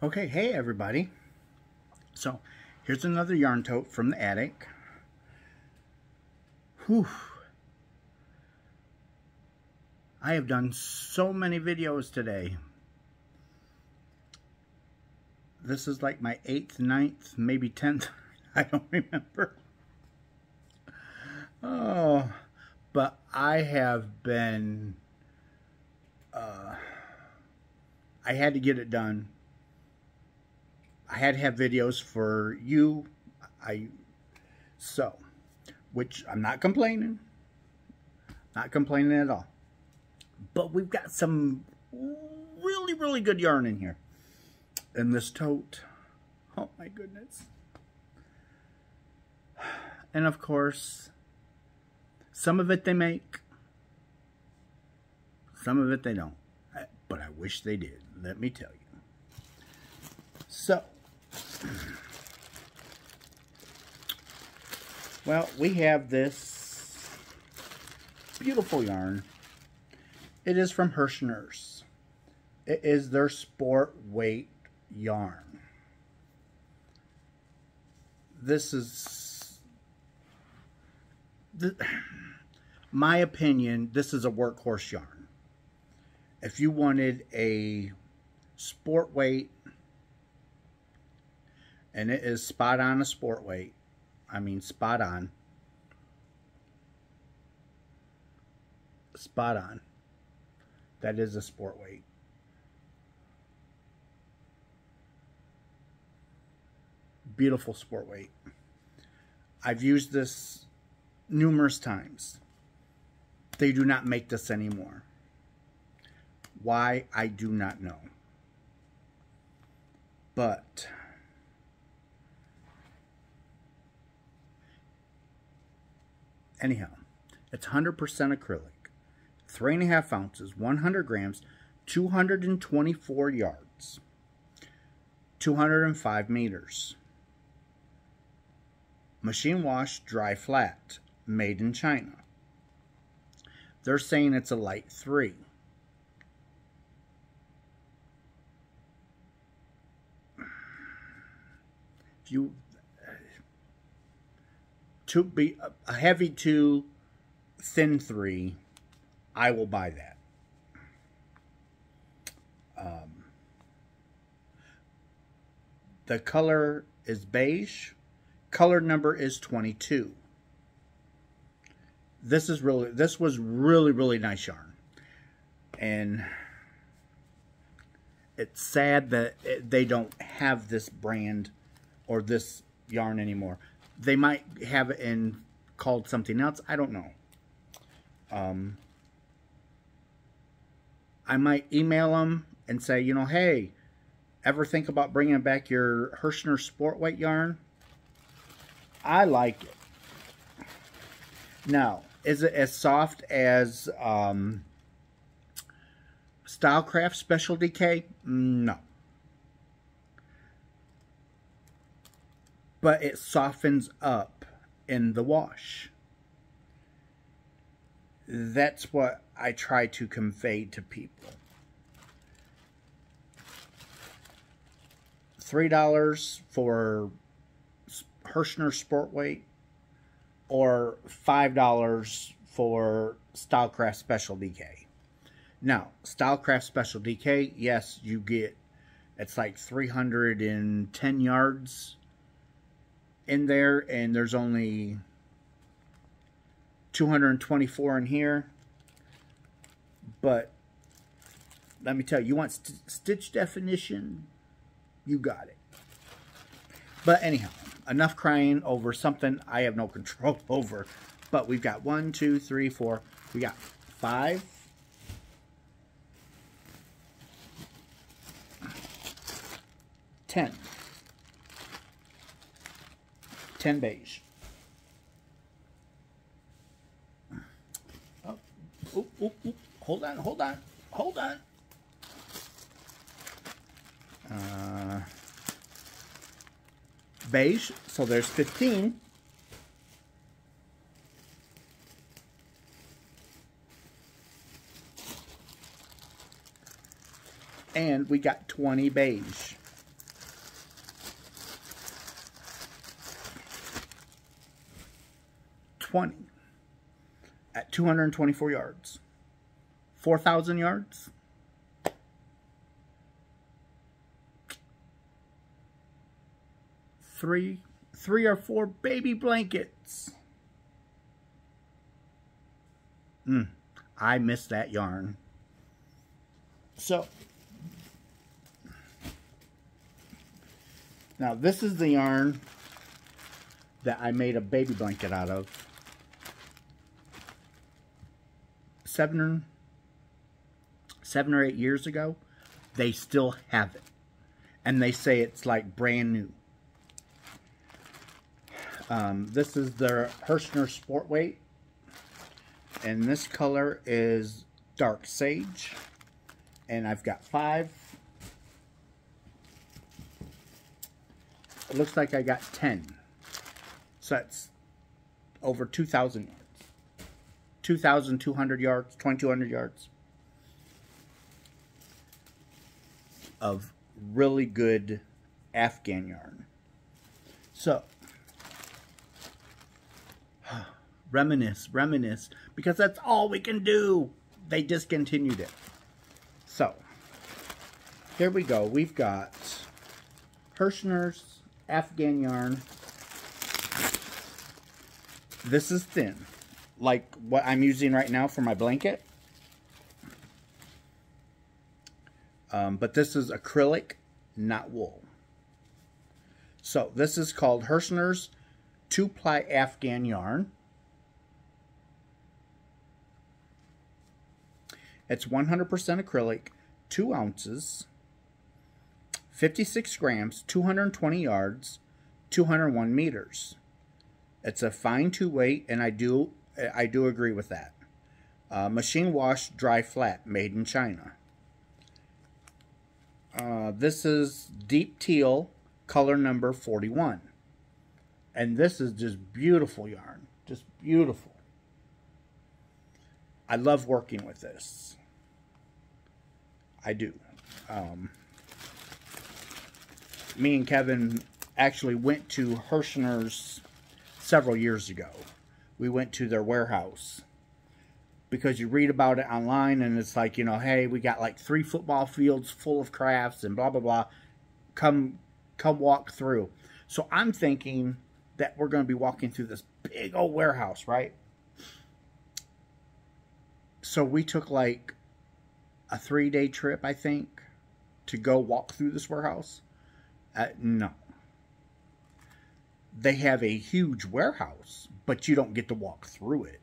Okay, hey everybody. So, here's another yarn tote from the attic. Whew. I have done so many videos today. This is like my 8th, ninth, maybe 10th. I don't remember. Oh, but I have been, uh, I had to get it done. I had to have videos for you. I, so, which I'm not complaining. Not complaining at all. But we've got some really, really good yarn in here. In this tote. Oh my goodness. And of course, some of it they make. Some of it they don't. But I wish they did, let me tell you. So, well, we have this beautiful yarn. It is from Herrschner's. It is their sport weight yarn. This is, the, my opinion, this is a workhorse yarn. If you wanted a sport weight, and it is spot on a sport weight, I mean spot on, spot on, that is a sport weight. Beautiful sport weight. I've used this numerous times. They do not make this anymore. Why, I do not know. But anyhow, it's 100% acrylic. Three and a half ounces, 100 grams, 224 yards, 205 meters. Machine wash, dry flat, made in China. They're saying it's a light three. If you to be a heavy two, thin three, I will buy that. Um, the color is beige. Color number is 22. This is really, this was really, really nice yarn. And it's sad that they don't have this brand or this yarn anymore. They might have it in called something else. I don't know. Um, I might email them and say, you know, hey, ever think about bringing back your Herrschner Sport Weight yarn? I like it. Now, is it as soft as um, Stylecraft Special DK? No. But it softens up in the wash. That's what I try to convey to people. $3 for Herrschner Sport Weight or $5 for Stylecraft Special DK. Now, Stylecraft Special DK, yes, you get, it's like 310 yards in there and there's only 224 in here. But let me tell you you want st stitch definition? You got it. But anyhow enough crying over something I have no control over. But we've got one two three four. We got five. Ten 10 beige. Oh, hold on, hold on, hold on. Uh, beige, so there's 15. And we got 20 beige. 20 at 224 yards. 4,000 yards. Three, three or four baby blankets. Mm, I miss that yarn. So, now this is the yarn that I made a baby blanket out of. Seven, or seven or eight years ago, they still have it. And they say it's like brand new. Um, this is their Herrschner Sport Weight. And this color is Dark Sage. And I've got five. It looks like I got 10. So that's over 2,000 yards. 2,200 yards, 2,200 yards of really good Afghan yarn. So, reminisce, reminisce, because that's all we can do. They discontinued it. So, here we go. We've got Herrschner's Afghan yarn this is thin. Like what I'm using right now for my blanket. Um, but this is acrylic, not wool. So this is called Herrschner's 2-ply Afghan yarn. It's 100% acrylic, 2 ounces, 56 grams, 220 yards, 201 meters. It's a fine two weight, and I do I do agree with that. Uh, machine wash, dry flat, made in China. Uh, this is deep teal, color number 41. And this is just beautiful yarn. Just beautiful. I love working with this. I do. Um, me and Kevin actually went to Herrschner's several years ago. We went to their warehouse because you read about it online and it's like, you know, hey, we got like three football fields full of crafts and blah, blah, blah. Come, come walk through. So I'm thinking that we're going to be walking through this big old warehouse, right? So we took like a three day trip, I think, to go walk through this warehouse. Uh, no, they have a huge warehouse, but you don't get to walk through it.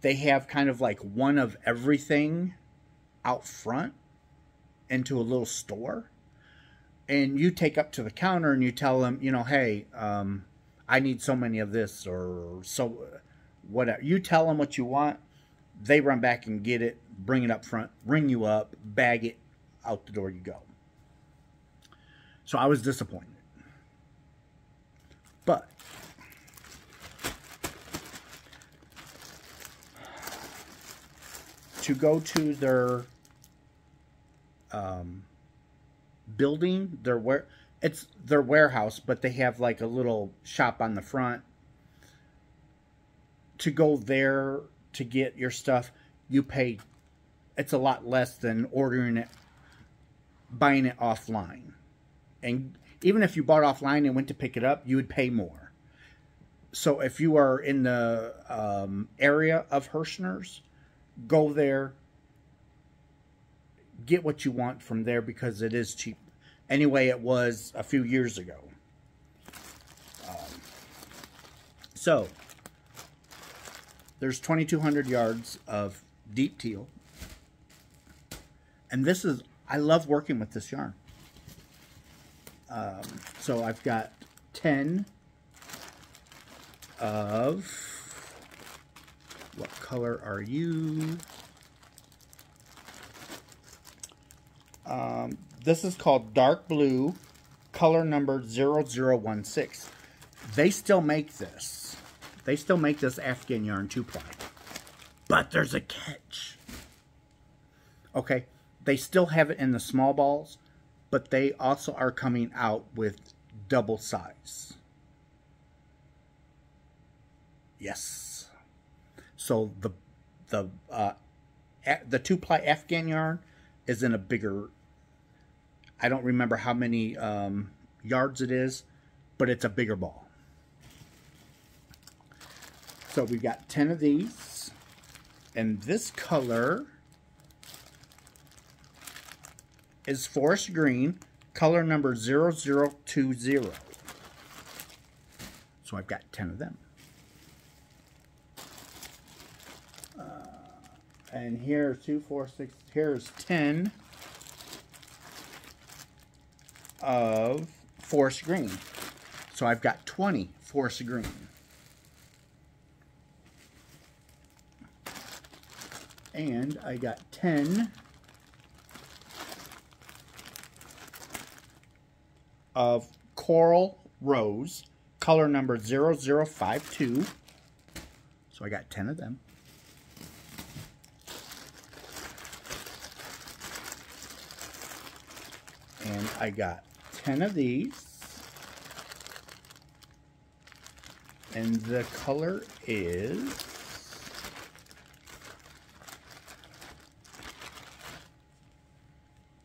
They have kind of like one of everything out front into a little store. And you take up to the counter and you tell them, you know, hey, um, I need so many of this or so whatever. You tell them what you want. They run back and get it, bring it up front, ring you up, bag it, out the door you go. So I was disappointed. But to go to their um, building, their where it's their warehouse, but they have like a little shop on the front. To go there to get your stuff, you pay. It's a lot less than ordering it, buying it offline, and even if you bought offline and went to pick it up, you would pay more. So if you are in the um, area of Herrschner's, go there, get what you want from there because it is cheap. Anyway, it was a few years ago. Um, so, there's 2,200 yards of deep teal. And this is, I love working with this yarn. Um, so I've got 10 of, what color are you? Um, this is called dark blue, color number 0016. They still make this. They still make this Afghan yarn 2-ply. But there's a catch. Okay, they still have it in the small balls, but they also are coming out with double size. Yes. So the the uh, the two ply Afghan yarn is in a bigger. I don't remember how many um, yards it is, but it's a bigger ball. So we've got 10 of these. And this color is forest green, color number 0020. So I've got 10 of them. And here's two, four, six, here's 10 of forest green. So I've got 20 forest green. And I got 10 of coral rose, color number 0052. So I got 10 of them. And I got 10 of these. And the color is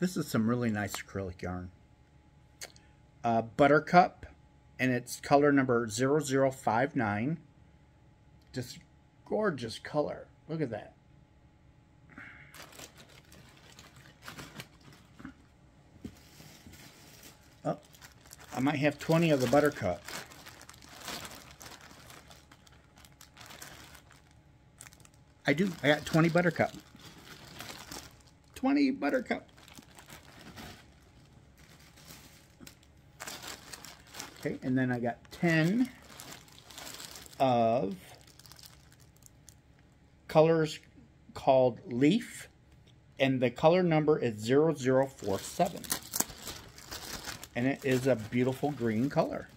This is some really nice acrylic yarn. Uh, Buttercup, and it's color number 0059. Just gorgeous color. Look at that. I might have 20 of the Buttercup. I do. I got 20 Buttercup. 20 Buttercup. Okay, and then I got 10 of colors called Leaf, and the color number is 0047. And it is a beautiful green color.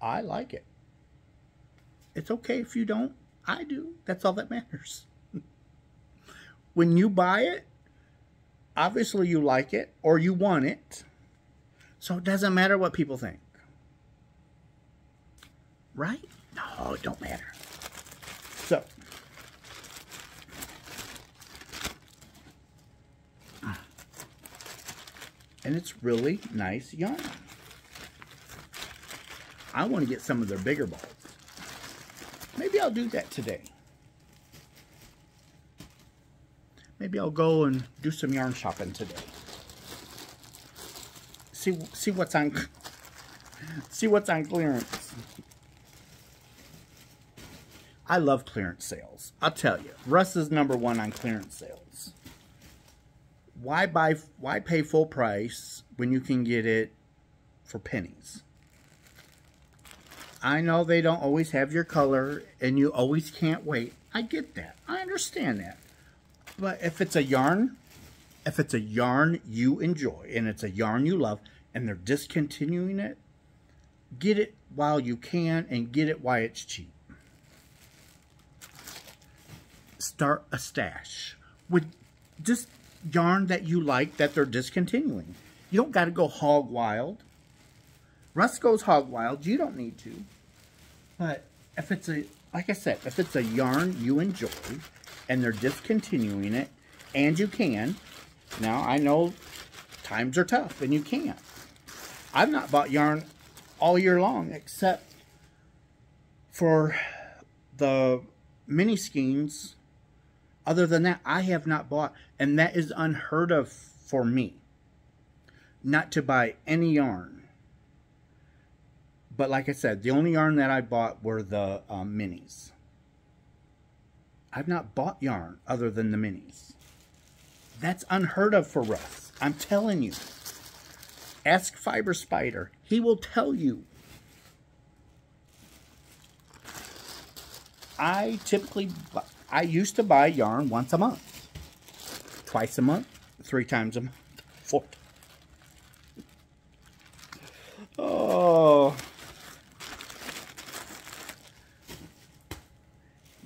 I like it. It's okay if you don't. I do. That's all that matters. when you buy it, obviously you like it or you want it. So it doesn't matter what people think. Right? No, it don't matter. So, and it's really nice yarn. I want to get some of their bigger balls. Maybe I'll do that today. Maybe I'll go and do some yarn shopping today. See see what's on see what's on clearance. I love clearance sales. I'll tell you, Russ is number one on clearance sales. Why buy? Why pay full price when you can get it for pennies? I know they don't always have your color, and you always can't wait. I get that. I understand that. But if it's a yarn, if it's a yarn you enjoy and it's a yarn you love, and they're discontinuing it, get it while you can and get it while it's cheap start a stash with just yarn that you like that they're discontinuing. You don't got to go hog wild. Russ goes hog wild. You don't need to. But if it's a, like I said, if it's a yarn you enjoy and they're discontinuing it, and you can, now I know times are tough and you can't. I've not bought yarn all year long except for the mini skeins other than that, I have not bought, and that is unheard of for me. Not to buy any yarn. But like I said, the only yarn that I bought were the um, minis. I've not bought yarn other than the minis. That's unheard of for Russ. I'm telling you. Ask Fiber Spider. He will tell you. I typically I used to buy yarn once a month. Twice a month, three times a month, four. Oh.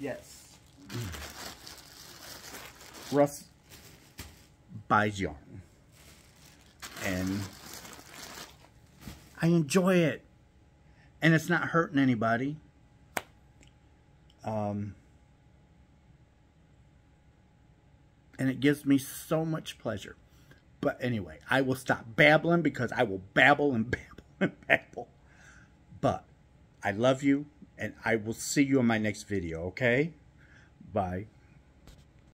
Yes. Russ buys yarn. And I enjoy it. And it's not hurting anybody. Um, and it gives me so much pleasure. But anyway, I will stop babbling because I will babble and babble and babble. But I love you, and I will see you in my next video, okay? Bye.